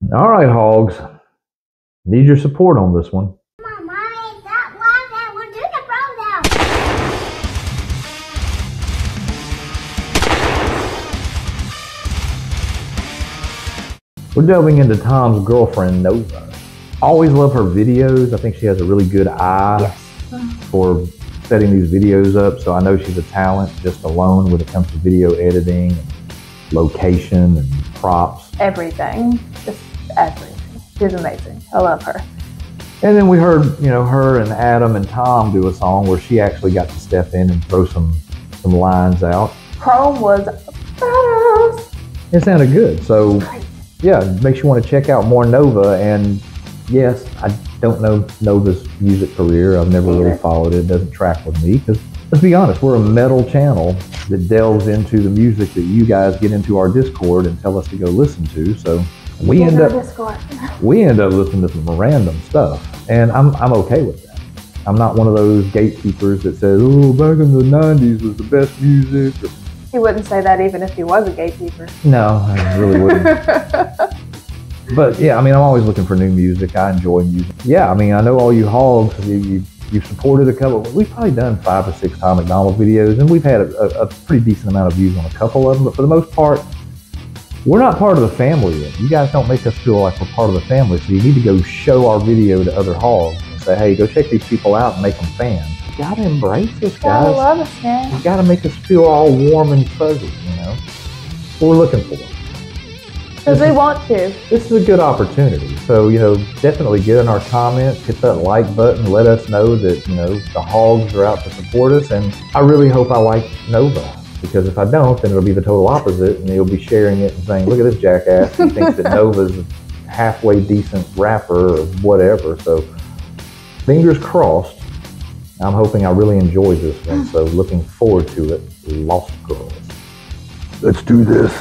All right, hogs. Need your support on this one. Mama, it's that long and we're doing. We're delving into Tom's girlfriend, Nova. Always love her videos. I think she has a really good eye for setting these videos up. So I know she's a talent just alone when it comes to video editing, and location, and props. Everything. Everything. She's amazing. I love her. And then we heard, you know, her and Adam and Tom do a song where she actually got to step in and throw some some lines out. Chrome was badass. It sounded good. So yeah, makes you want to check out more Nova. And yes, I don't know Nova's music career. I've never really followed it. It doesn't track with me because let's be honest, we're a metal channel that delves into the music that you guys get into our Discord and tell us to go listen to. So we Get end up Discord. we end up listening to some random stuff, and I'm I'm okay with that. I'm not one of those gatekeepers that says, "Oh, back in the '90s was the best music." Or, He wouldn't say that even if he was a gatekeeper. no, I really wouldn't. but yeah, I mean, I'm always looking for new music. I enjoy music. Yeah, I mean, I know all you hogs. You, you you've supported a couple. We've probably done five or six Tom MacDonald videos, and we've had a, a, a pretty decent amount of views on a couple of them. But for the most part, we're not part of the family yet. You guys don't make us feel like we're part of the family. So you need to go show our video to other hogs and say, "Hey, go check these people out and make them fans." You gotta embrace this, I guys. love us, man. You gotta make us feel all warm and fuzzy. You know, what we're looking for. Because we want to. This is a good opportunity. So, you know, definitely get in our comments, hit that like button, let us know that, you know, the hogs are out to support us. And I really hope I like Nova. Because if I don't, then it'll be the total opposite, and you'll be sharing it and saying, "Look at this jackass! He thinks that Nova's a halfway decent rapper or whatever." So, fingers crossed. I'm hoping I really enjoy this one. So, looking forward to it. Lost Girls. Let's do this.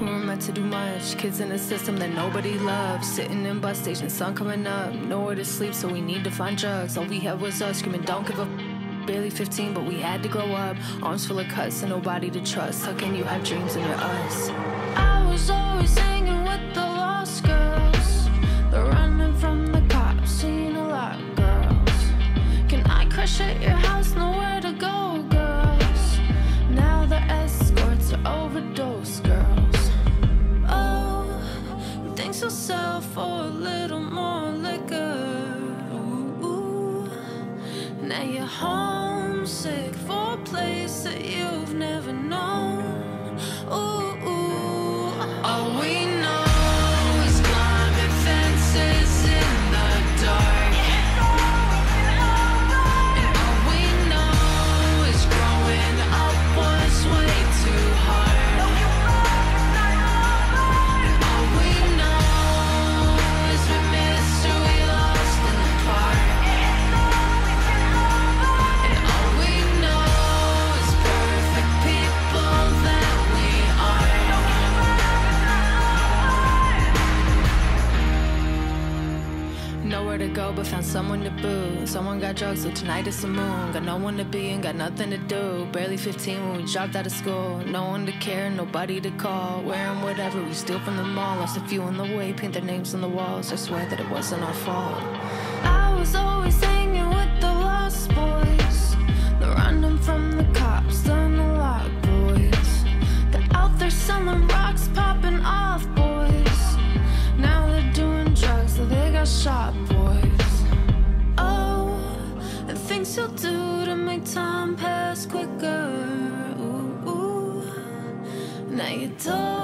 We were meant to do much. Kids in a system that nobody loves. Sitting in bus stations, sun coming up. Nowhere to sleep, so we need to find drugs. All we had was us screaming, don't give up. Barely 15, but we had to grow up. Arms full of cuts and nobody to trust. How can you have dreams and you're us? I was always hanging with the lost girls. They're running from the cops, seeing a lot girls. Can I crush at place that you've never known. Ooh. To go, but found someone to boo. Someone got drugs, so tonight it's the moon. Got no one to be and got nothing to do. Barely 15 when we dropped out of school. No one to care, nobody to call. Wearing whatever we steal from the mall. Lost a few on the way, paint their names on the walls. I swear that it wasn't our fault. I was always hanging with the lost boys. They're running from the cops, done a lot, boys. They're out there selling rocks, popping off, Now you're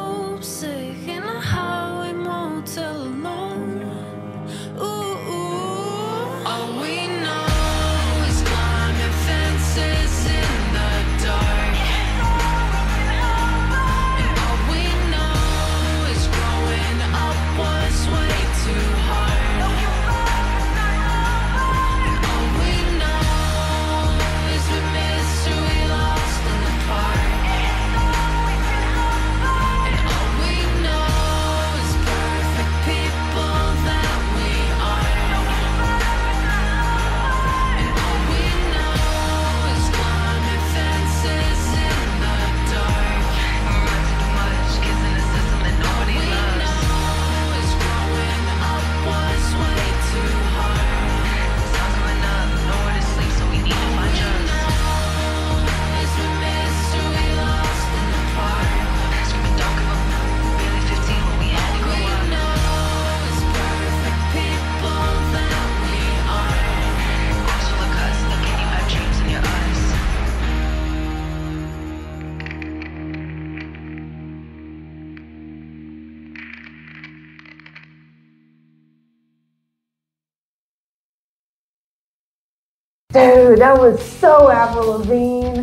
Dude, that was so Avril Lavigne.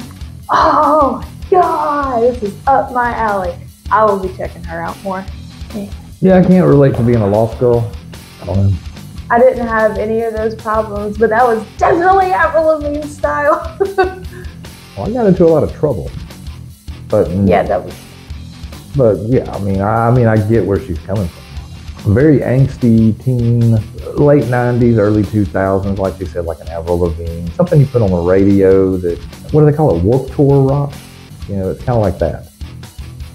Oh my god, this is up my alley. I will be checking her out more. Yeah, I can't relate to being a lost girl. I don't know. I didn't have any of those problems, but that was definitely Avril Lavigne style. Well, I got into a lot of trouble. But yeah, that was But yeah, I mean, I, I mean, I get where she's coming from. Very angsty teen, late '90s, early 2000s, like they said, like an Avril Lavigne, something you put on the radio. That what do they call it? Warp Tour rock. You know, it's kind of like that.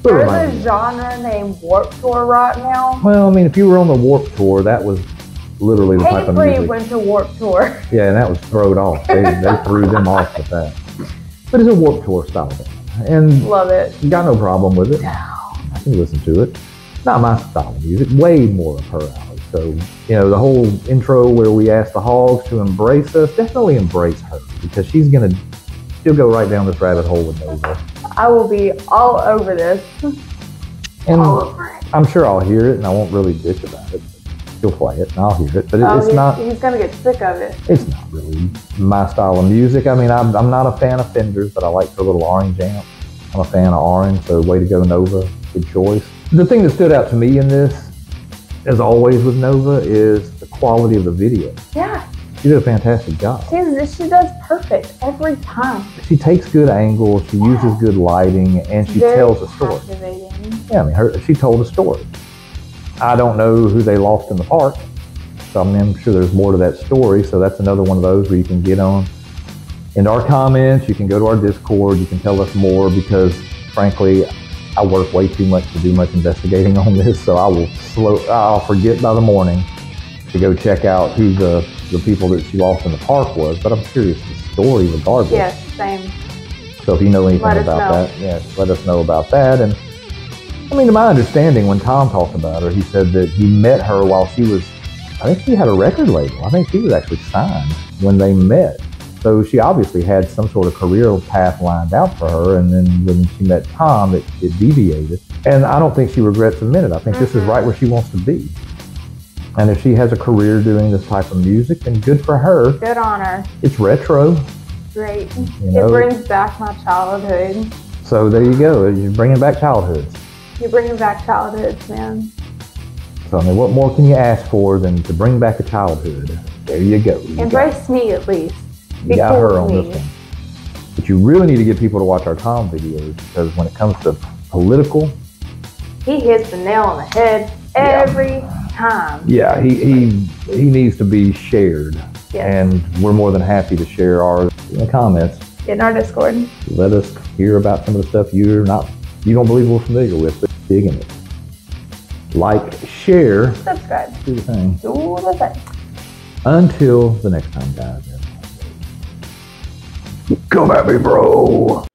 Reminds there's a genre named Warp Tour rock now. Well, I mean, if you were on the Warp Tour, that was literally the type of music. went to Warp Tour. Yeah, and that was thrown off. They, they threw them off with that. But it's a Warp Tour style band, and Love it. got no problem with it. I can listen to it. Not my style of music, way more of her alley. So, you know, the whole intro where we ask the hogs to embrace us, definitely embrace her because she's going to still go right down this rabbit hole with Nova. I will be all over this. And all over it. I'm sure I'll hear it and I won't really bitch about it. She'll play it and I'll hear it. But it, Oh, it's he's, not he's gonna get sick of it. it's not really my style of music. I mean, I'm, I'm not a fan of Fenders, but I like her little orange amp. I'm a fan of orange, so way to go, Nova. Good choice. The thing that stood out to me in this, as always with Nova, is the quality of the video. Yeah, She did a fantastic job. she's, she does perfect every time. She takes good angles, she uses good lighting, and she Very tells a story. captivating. Yeah, I mean, her, she told a story. I don't know who they lost in the park, so I'm sure there's more to that story. So that's another one of those where you can get on in our comments, you can go to our Discord, you can tell us more because, frankly, I work way too much to do much investigating on this. So I will slow, I'll forget by the morning to go check out who the the people that she lost in the park was. But I'm curious the story regardless. Yes, same. So if you know anything Let about know. that, yeah, let us know about that. And I mean, to my understanding, when Tom talked about her, he said that he met her while she was, I think she had a record label. I think she was actually signed when they met. So she obviously had some sort of career path lined out for her. And then when she met Tom, it, it deviated. And I don't think she regrets a minute. I think this is right mm-hmm. where she wants to be. And if she has a career doing this type of music, then good for her. Good on her. It's retro. Great. You know, it brings back my childhood. So there you go. You're bringing back childhoods. You're bringing back childhoods, man. So I mean, what more can you ask for than to bring back a childhood? There you go. You Embrace me at least. You got her on this one. But you really need to get people to watch our Tom videos because when it comes to political, He hits the nail on the head Yeah. every time. yeah, he he he needs to be shared, Yes. and we're more than happy to share ours in the comments. In our Discord. Let us hear about some of the stuff you're not, you don't believe we're familiar with, but dig in it. Like, share, Subscribe. do the thing. Do the thing. Until the next time, guys. Come at me, bro.